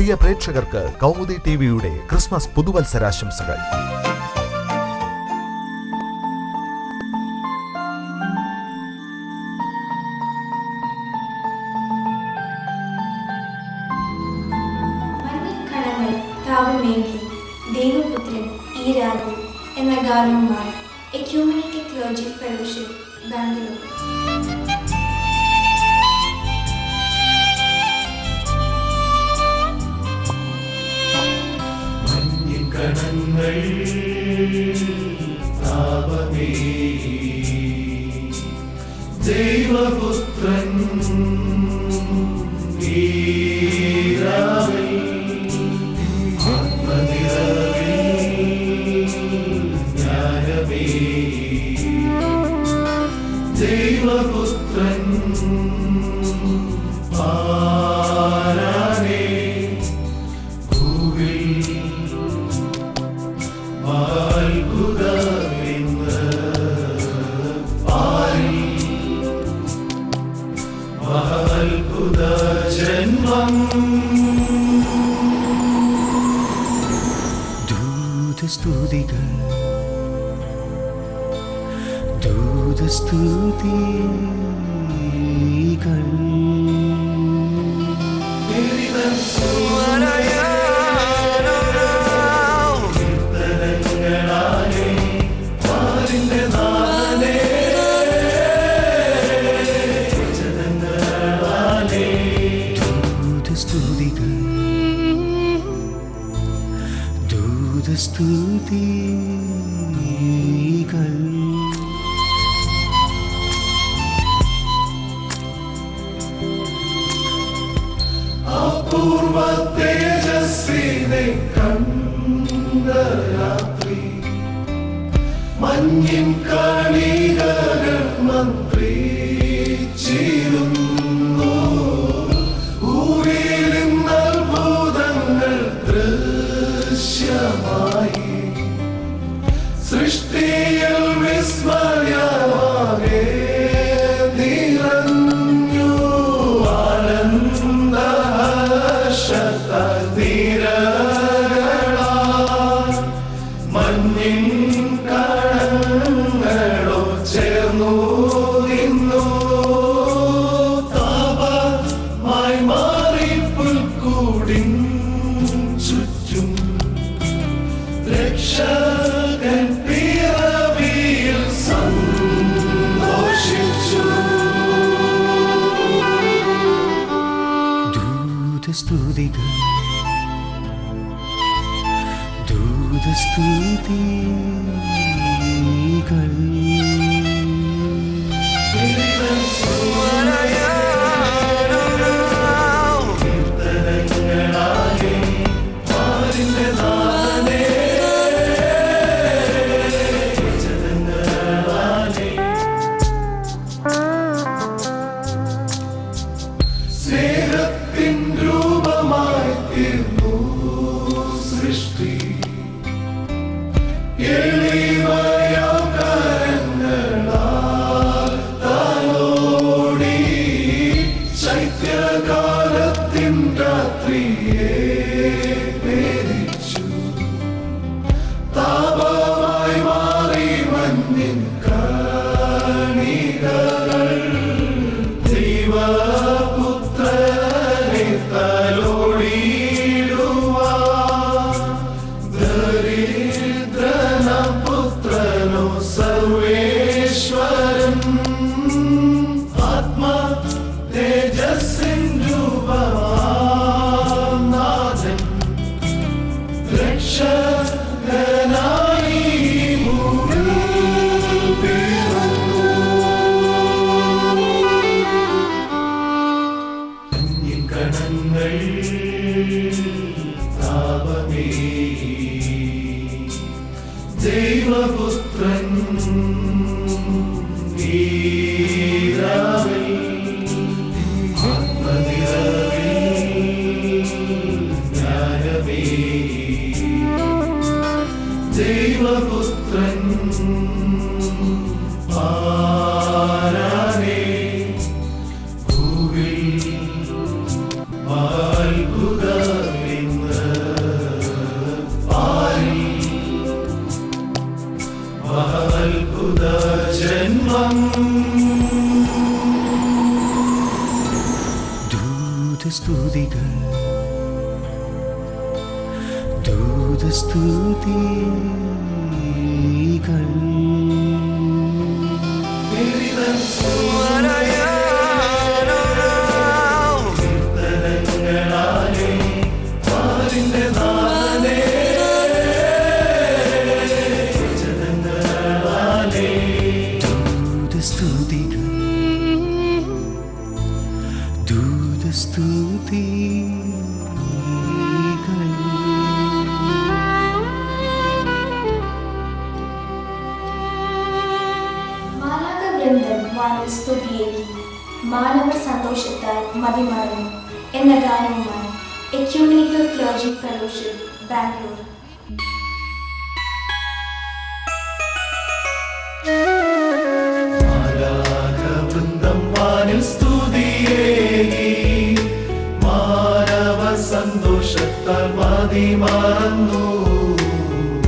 പ്രിയ പ്രേക്ഷകർക്ക് കൗമുദി ടിവിയുടെ ക്രിസ്മസ് പുതുവത്സരാശംസകൾ. ദൈവപുത്രൻ ഈ രാത്രി എന്ന ഗാനവുമായി ecumenical clergy fellowship Bangalore. tiếng gần ti. Give me Krishna. தூது ஸ்துதிகள். தூது ஸ்துதிகள் സ്തുതിയെ മാനവ സന്തോഷത്താൽ മതിമാറും എന്ന ഗാനവുമായി എക്യൂണിക്കൽ ക്ലോജി ഫെലോഷിപ്പ് ബാംഗ്ലൂർ മതി മറന്നു.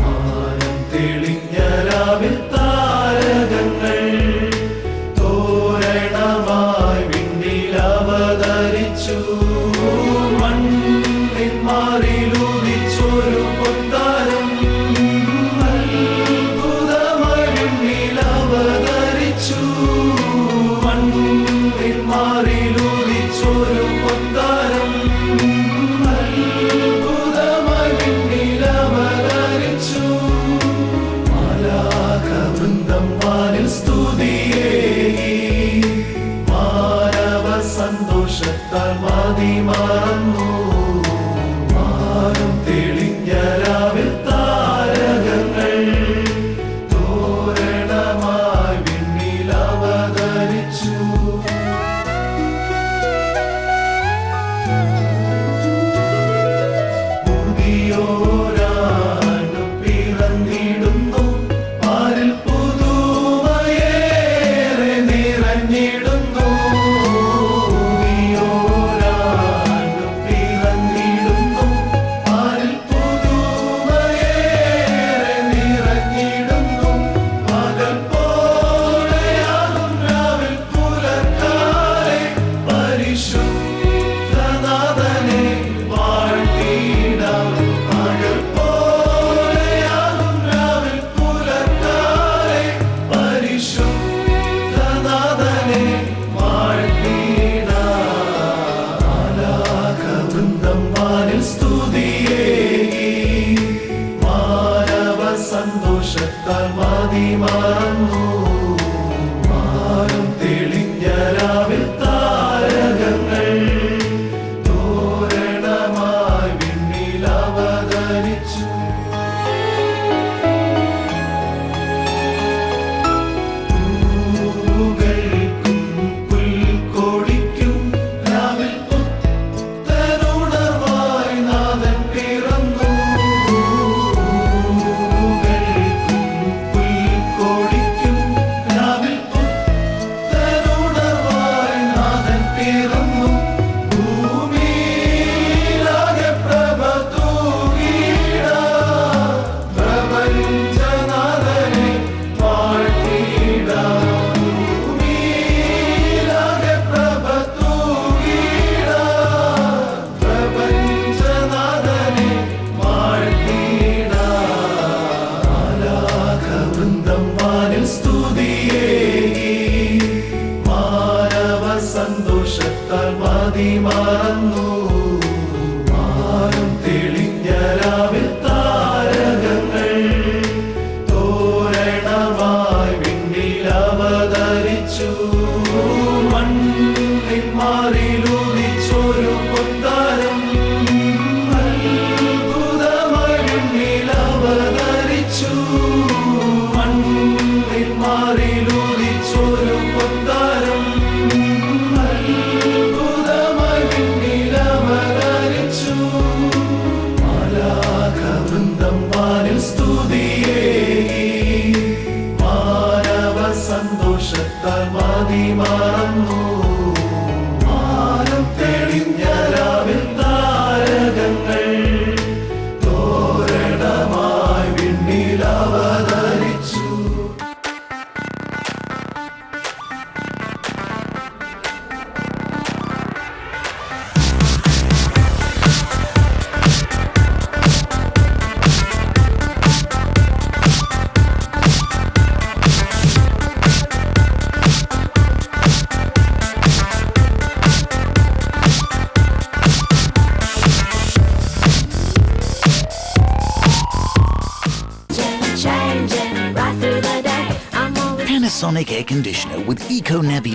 മാനം തെളിഞ്ഞ രാവിൽ താരകങ്ങൾ തോരണമായി വിണ്ണിൽ അവതരിച്ചു.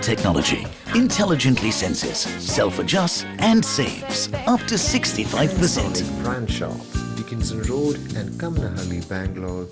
Technology intelligently senses, self-adjusts and saves up to 65%. brand shop, Dickinson Road and Kamnahalli, Bangalore.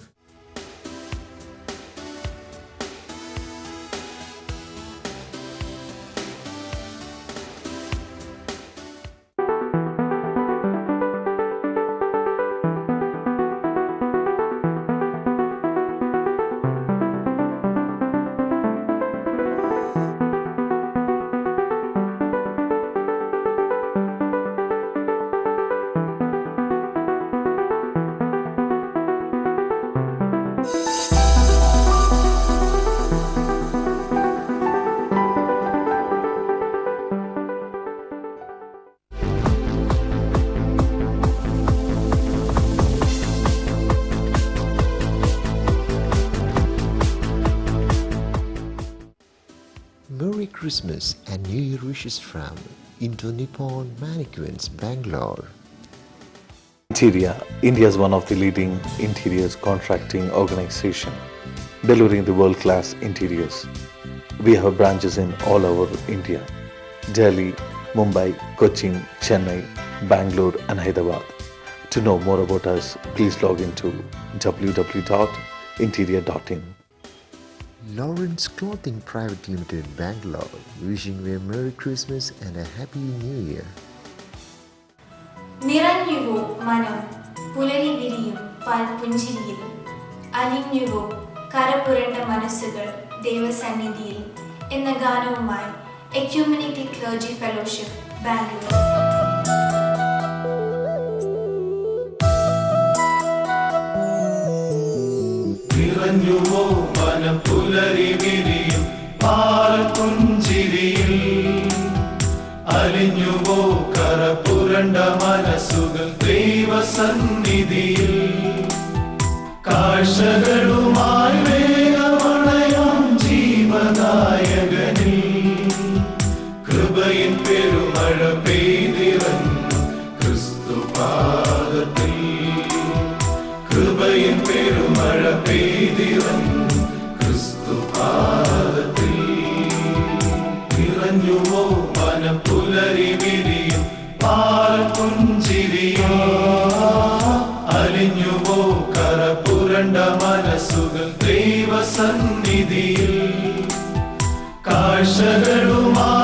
Christmas and New Year wishes from Indo Nippon Mannequins, Bangalore. Interior, India is one of the leading interiors contracting organization, delivering the world-class interiors. We have branches in all over India, Delhi, Mumbai, Cochin, Chennai, Bangalore and Hyderabad. To know more about us, please log into www.interior.in. Lawrence Clothing Private Limited, Bangalore, wishing you a Merry Christmas and a Happy New Year. നിറഞ്ഞുവോ മനം പുലരി വിരിയും പാൽപുഞ്ചിരിയിൽ അലിഞ്ഞുവോ കരപുരണ്ട മനസ്സുകൾ ദൈവസന്നിധിയിൽ എന്ന ഗാനവുമായി എക്യൂമിനിറ്റി clergy fellowship Bangalore പുരണ്ട മനസ്സുകൾ ദൈവസന്നിധിയിൽ. കാഴ്ചകളുമായി വേഗമണയാം ജീവദായകനിൽ. കൃപയിൻ പെരുമഴ കാഴ്ചകളുമായി വേഗമണയാം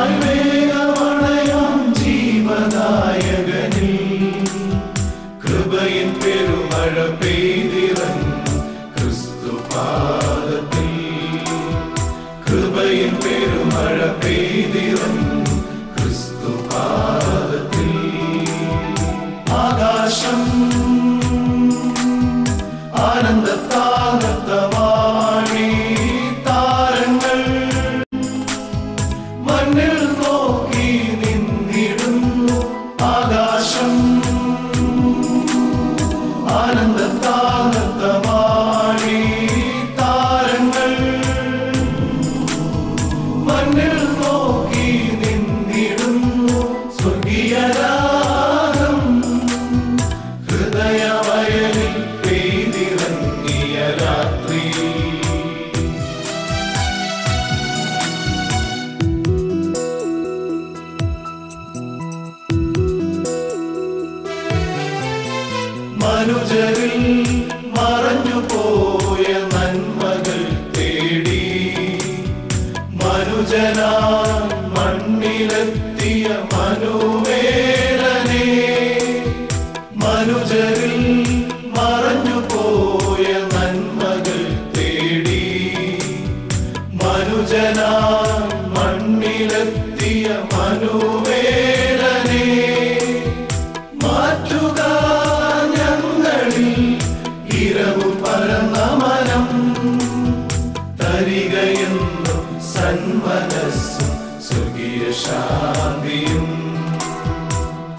തരികയെന്നും സന്മനസ്സും സ്വർഗീയ ശാന്തിയും.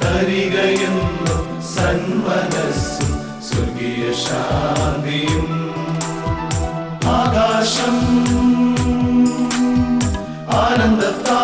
തരികയുന്നു സന്മനസ്സും സ്വർഗീയ ശാന്തിയും. ആകാശം ആനന്ദത്താകത്തമാണി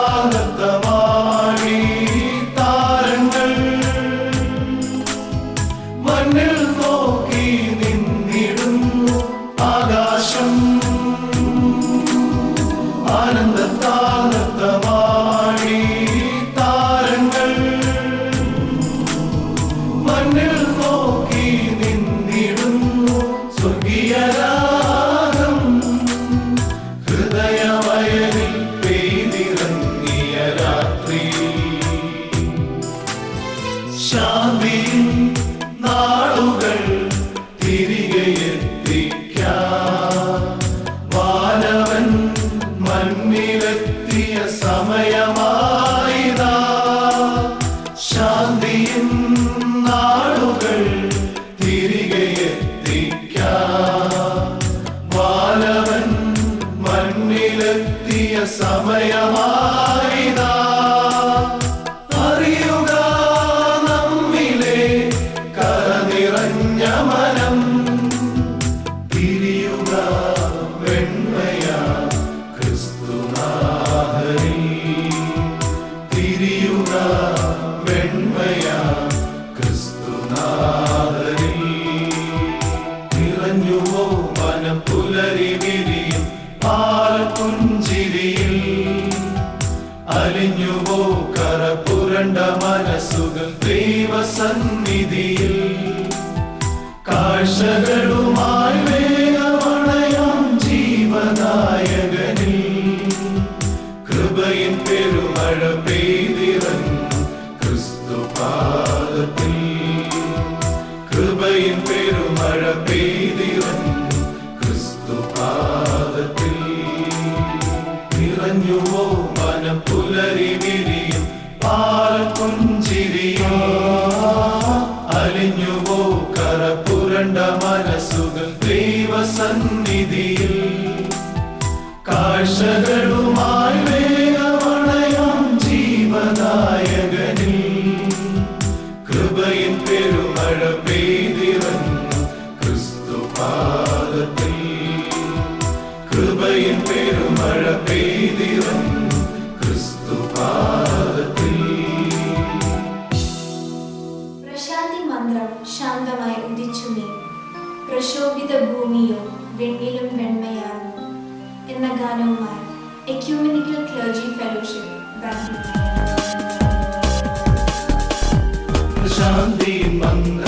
see. മാത്രം ശാന്തമായി ഉദിച്ചു നീ പ്രശോഭിത ഭൂമിയോ വെണ്ണിലും വെണ്മയാകും എന്ന ഗാനവുമായി എക്യൂമിനിക്കൽ ക്ലർജി ഫെലോഷിപ്പ് ശാന്തി മന്ത്ര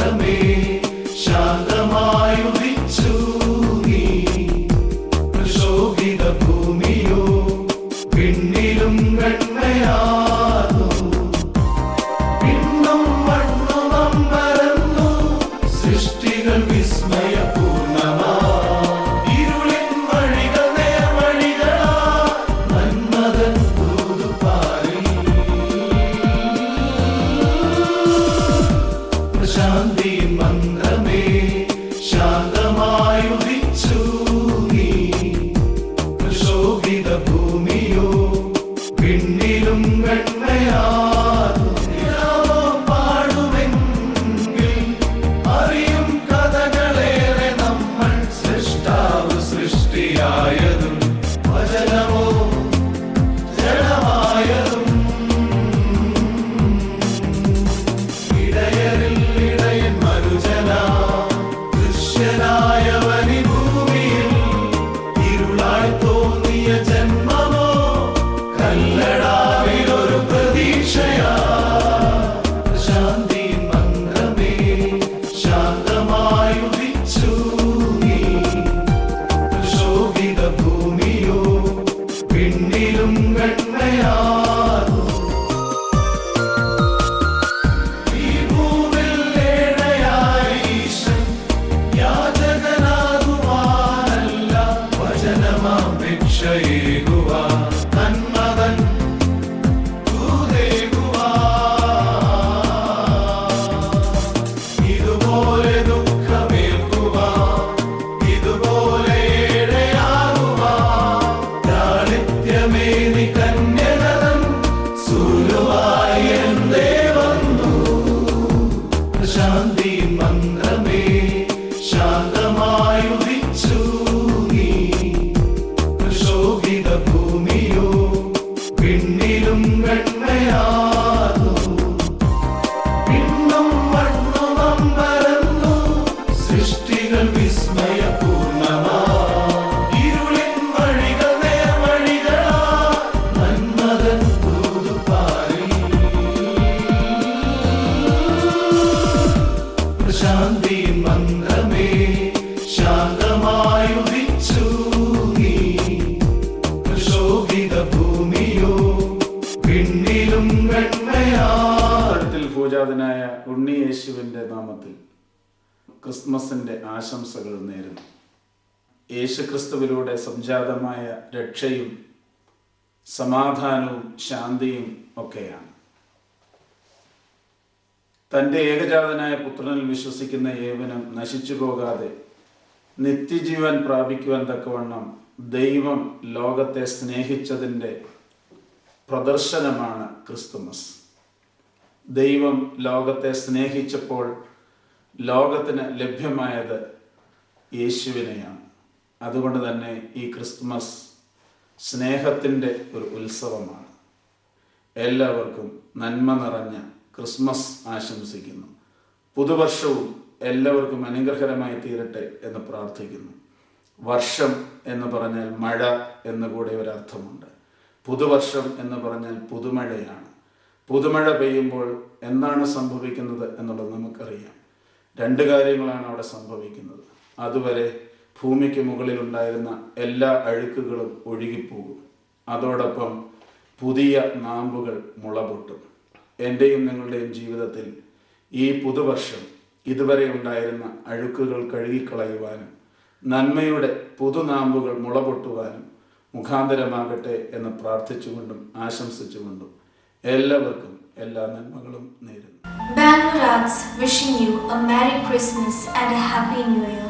മനുഷ്യപൂജാതനായ ഉണ്ണി യേശുവിന്റെ നാമത്തിൽ ക്രിസ്മസിന്റെ ആശംസകൾ നേരുന്നു. യേശുക്രിസ്തുവിലൂടെ സംജാതമായ രക്ഷയും സമാധാനവും ശാന്തിയും ഒക്കെയാണ്. തന്റെ ഏകജാതനായ പുത്രനിൽ വിശ്വസിക്കുന്ന ഏവനും നശിച്ചു പോകാതെ നിത്യജീവൻ പ്രാപിക്കുവാൻ തക്കവണ്ണം ദൈവം ലോകത്തെ സ്നേഹിച്ചതിന്റെ പ്രദർശനമാണ് ക്രിസ്തുമസ്. ദൈവം ലോകത്തെ സ്നേഹിച്ചപ്പോൾ ലോകത്തിന് ലഭ്യമായത് യേശുവിനെയാണ്. അതുകൊണ്ട് തന്നെ ഈ ക്രിസ്മസ് സ്നേഹത്തിന്റെ ഒരു ഉത്സവമാണ്. എല്ലാവർക്കും നന്മ നിറഞ്ഞ ക്രിസ്മസ് ആശംസിക്കുന്നു. പുതുവർഷവും എല്ലാവർക്കും അനുഗ്രഹകരമായി തീരട്ടെ എന്ന് പ്രാർത്ഥിക്കുന്നു. വർഷം എന്ന് പറഞ്ഞാൽ മഴ എന്ന് കൂടെ ഒരർത്ഥമുണ്ട് പുതുവർഷം എന്ന് പറഞ്ഞാൽ പുതുമഴയാണ്. പുതുമഴ പെയ്യുമ്പോൾ എന്താണ് സംഭവിക്കുന്നത് എന്നുള്ളത് നമുക്കറിയാം. രണ്ട് കാര്യങ്ങളാണ് അവിടെ സംഭവിക്കുന്നത്. അതുവരെ ഭൂമിക്ക് മുകളിൽ ഉണ്ടായിരുന്ന എല്ലാ അഴുക്കുകളും ഒഴുകിപ്പോകും. അതോടൊപ്പം പുതിയ നാമ്പുകൾ മുളപൊട്ടും. എന്റെയും നിങ്ങളുടെയും ജീവിതത്തിൽ ഈ പുതുവർഷം ഇതുവരെ ഉണ്ടായിരുന്ന അഴുക്കുകൾ കഴുകിക്കളയുവാനും നന്മയുടെ പുതുനാമ്പുകൾ മുളപൊട്ടുവാനും മുഖാന്തരമാകട്ടെ എന്ന് പ്രാർത്ഥിച്ചുകൊണ്ടും ആശംസിച്ചുകൊണ്ടും എല്ലാവർക്കും എല്ലാ നന്മകളും നേരുന്നു. Bangalore arts wishing a merry Christmas and a happy new year